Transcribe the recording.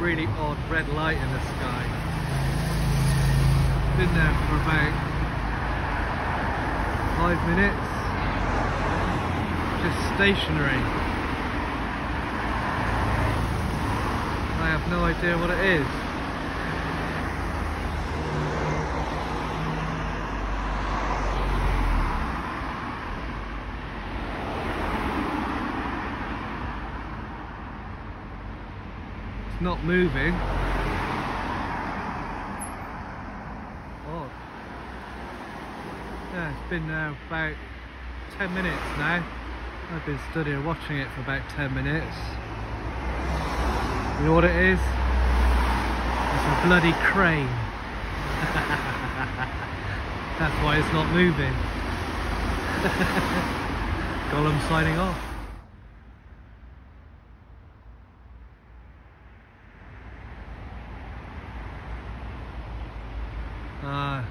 really odd red light in the sky. Been there for about five minutes. Just stationary. I have no idea what it is. It's not moving. Oh. Yeah, it's been uh, about 10 minutes now. I've been studying watching it for about 10 minutes. You know what it is? It's a bloody crane. That's why it's not moving. Gollum signing off. 啊。